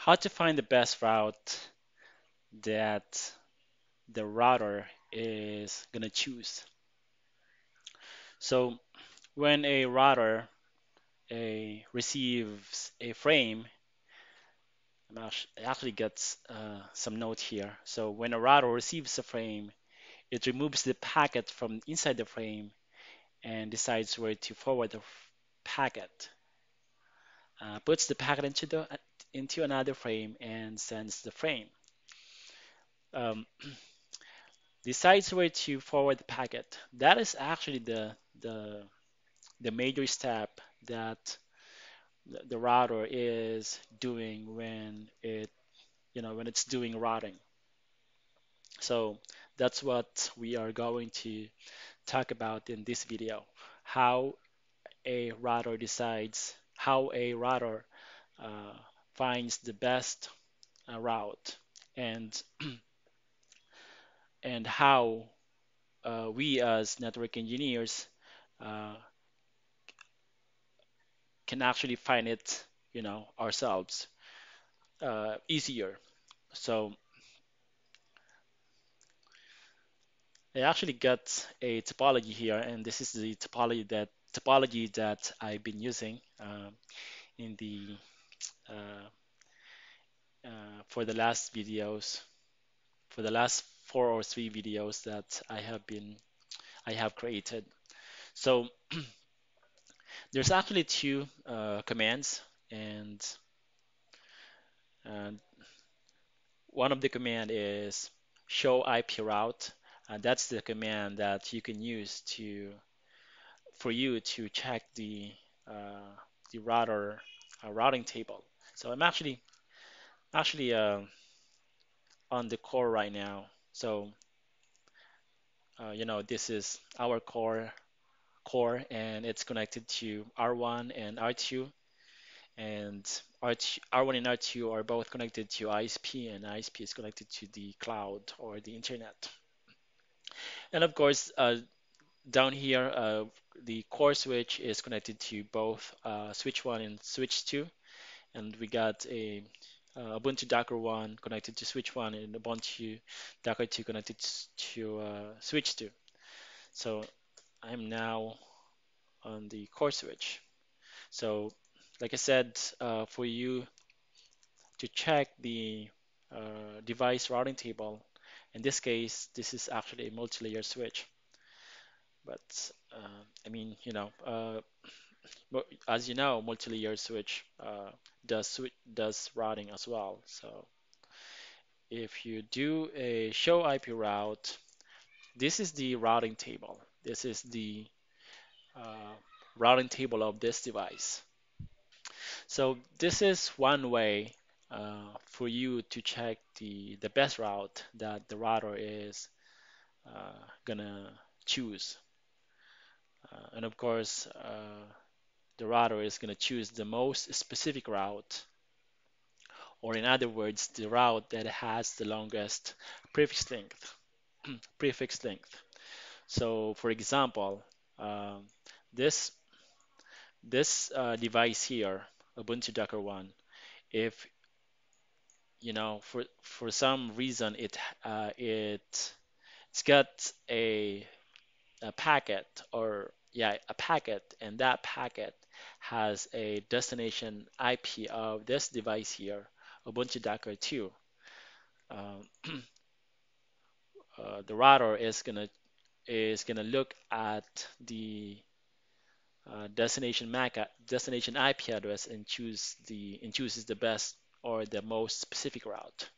how to find the best route that the router is going to choose. So when a router a, receives a frame, actually gets uh, some note here. So when a router receives a frame, it removes the packet from inside the frame and decides where to forward the packet. Uh, puts the packet into the into another frame and sends the frame. Um, decides where to forward the packet. That is actually the the the major step that the router is doing when it you know when it's doing routing. So that's what we are going to talk about in this video. How a router decides how a router uh, finds the best uh, route and and how uh, we as network engineers uh, can actually find it, you know, ourselves uh, easier. So I actually got a topology here, and this is the topology that topology that I've been using um, in the for the last videos, for the last four or three videos that I have been I have created. So there's actually two uh, commands, and and one of the command is show IP route. And that's the command that you can use to for you to check the uh, the router uh, routing table. So I'm actually actually uh, on the core right now. So uh, you know this is our core core and it's connected to R1 and R2 and R2, R1 and R2 are both connected to ISP and ISP is connected to the cloud or the internet. And of course, uh, down here, uh, the core switch is connected to both uh, switch 1 and switch 2. And we got a uh, Ubuntu Docker 1 connected to switch 1 and Ubuntu Docker 2 connected to uh, switch 2. So I'm now on the core switch. So like I said, uh, for you to check the uh, device routing table, in this case, this is actually a multi-layer switch. But uh, I mean, you know, uh, as you know, multi-layer switch uh, does does routing as well. So if you do a show IP route, this is the routing table. This is the uh, routing table of this device. So this is one way uh, for you to check the, the best route that the router is uh, gonna choose. Uh, and of course, uh, the router is gonna choose the most specific route, or in other words, the route that has the longest prefix length. prefix length. So, for example, um, this this uh, device here Ubuntu Docker One, if you know for for some reason it uh, it it's got a a packet or yeah a packet and that packet has a destination IP of this device here Ubuntu Docker 2 um, uh, the router is gonna is gonna look at the uh, destination MAC destination IP address and choose the and chooses the best or the most specific route.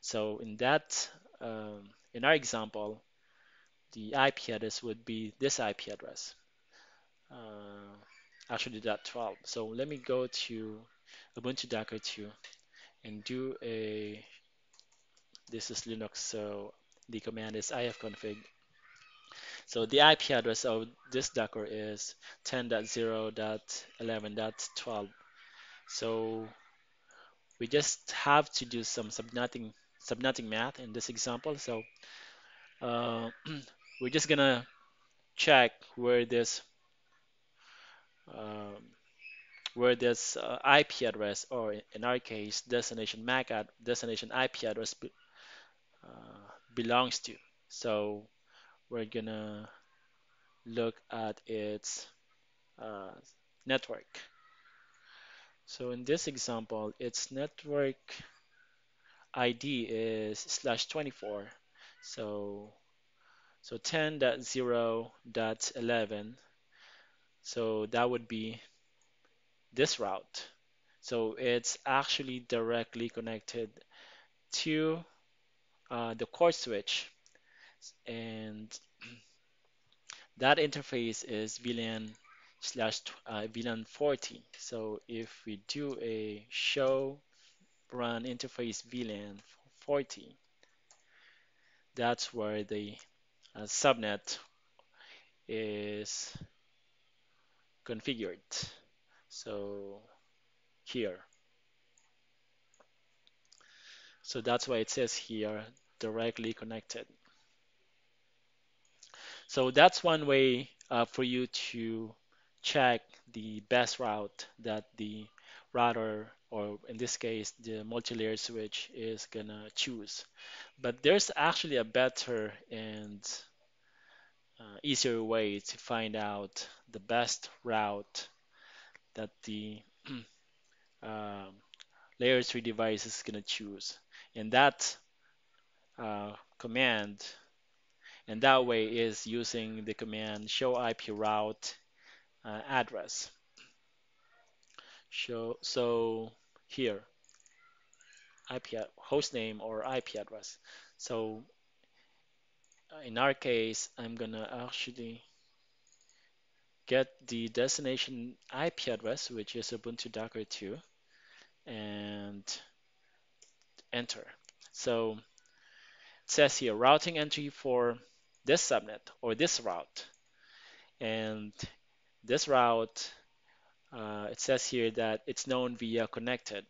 So in that um, in our example, the IP address would be this IP address. Uh, actually dot 12. So let me go to Ubuntu Docker 2 and do a this is Linux so the command is ifconfig so the IP address of this Docker is 10.0.11.12. So we just have to do some subnetting subnetting math in this example. So uh, we're just gonna check where this um, where this uh, IP address, or in our case, destination MAC ad destination IP address be, uh, belongs to. So we're gonna look at its uh, network. So in this example, its network ID is slash 24. So so 10.0.11. So that would be this route. So it's actually directly connected to uh, the core switch and that interface is VLAN slash uh, VLAN 40. So if we do a show run interface VLAN 40, that's where the uh, subnet is configured. So here. So that's why it says here directly connected. So that's one way uh, for you to check the best route that the router, or in this case, the multi-layer switch is gonna choose. But there's actually a better and uh, easier way to find out the best route that the um, layer 3 device is going to choose. And that uh, command, and that way is using the command show IP route uh, address. Show, so here, IP host name or IP address. So uh, in our case, I'm gonna actually get the destination IP address, which is Ubuntu Docker 2, and enter. So it says here routing entry for this subnet or this route. And this route, uh, it says here that it's known via connected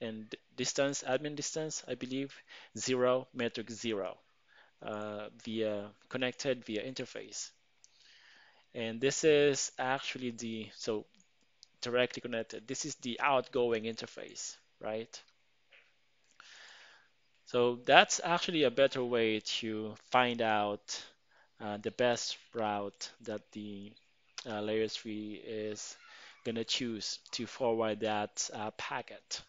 and distance, admin distance, I believe, zero, metric zero, uh, via connected via interface. And this is actually the, so directly connected. This is the outgoing interface, right? So that's actually a better way to find out uh, the best route that the uh, layer 3 is going to choose to forward that uh, packet.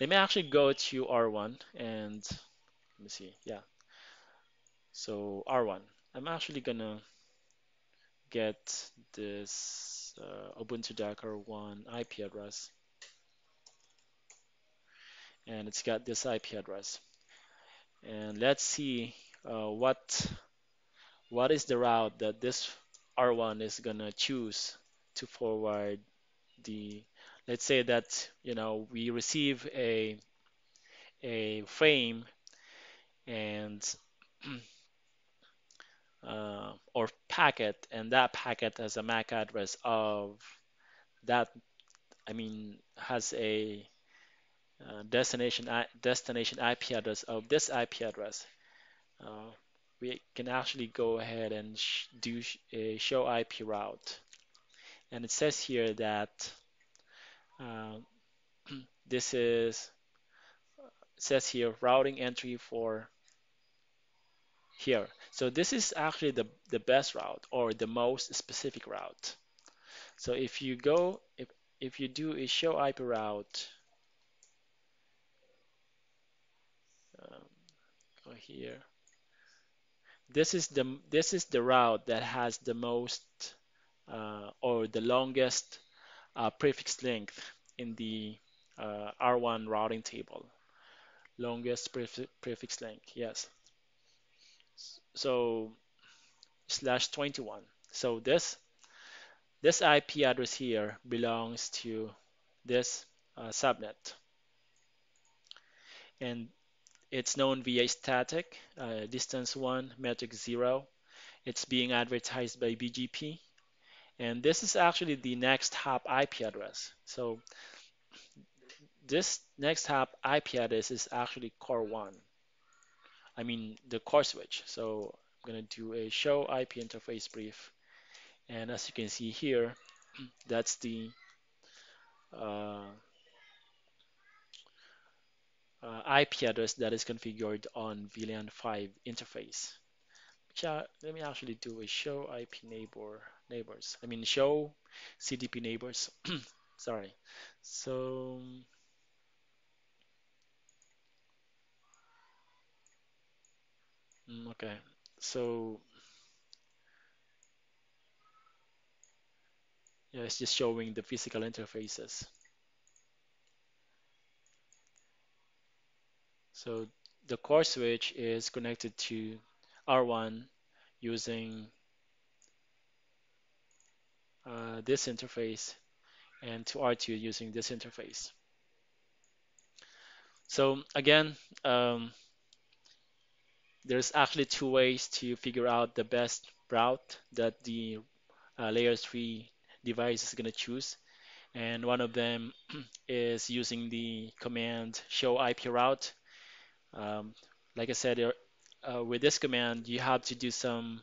Let me actually go to R1 and let me see, yeah. So R1, I'm actually going to get this uh, Ubuntu Docker 1 IP address. And it's got this IP address. And let's see uh, what what is the route that this R1 is gonna choose to forward the let's say that you know we receive a a frame and uh, or packet, and that packet has a MAC address of that. I mean, has a uh, destination destination IP address of this IP address. Uh, we can actually go ahead and sh do sh a show IP route, and it says here that uh, this is says here routing entry for here. So this is actually the, the best route or the most specific route. So if you go, if, if you do a show IP route, um, go here. This is the this is the route that has the most or the longest uh, prefix length in the uh, R1 routing table. Longest prefix, prefix length, yes. So slash 21 so this this IP address here belongs to this uh, subnet. And it's known via static uh, distance 1 metric 0 it's being advertised by BGP and this is actually the next hop IP address so this next hop IP address is actually core 1 I mean the core switch. So I'm going to do a show IP interface brief. And as you can see here, that's the uh, uh, IP address that is configured on VLAN 5 interface. Let me actually do a show IP neighbor neighbors. I mean show CDP neighbors. Sorry. So mm, okay. So yeah, it's just showing the physical interfaces. So the core switch is connected to R1 using uh, this interface and to R2 using this interface. So again, um, there's actually two ways to figure out the best route that the uh, layer 3 device is going to choose. And one of them is using the command show IP route um, like I said, uh, with this command, you have to do some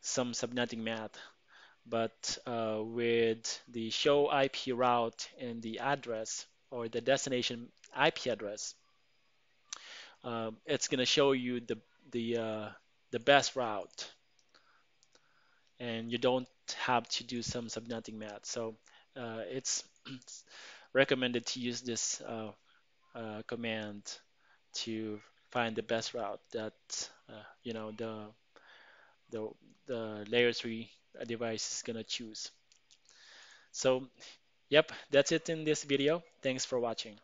some subnetting math. But uh, with the show IP route and the address or the destination IP address, uh, it's going to show you the the uh, the best route, and you don't have to do some subnetting math. So uh, it's recommended to use this uh, command to find the best route that uh, you know the the the layer 3 device is gonna choose. So yep that's it in this video. Thanks for watching